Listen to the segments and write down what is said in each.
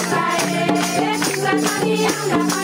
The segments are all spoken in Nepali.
Excited, excited, I'm not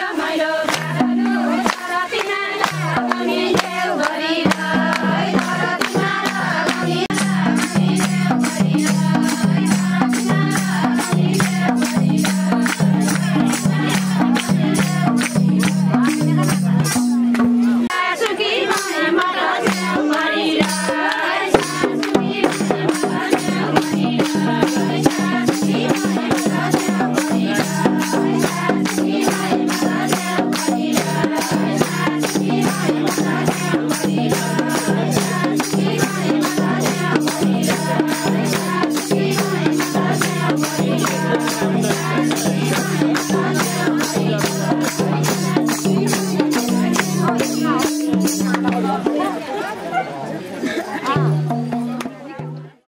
रमाइलो